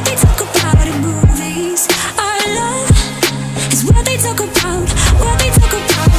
what they talk about in movies. Our love is what they talk about, what they talk about.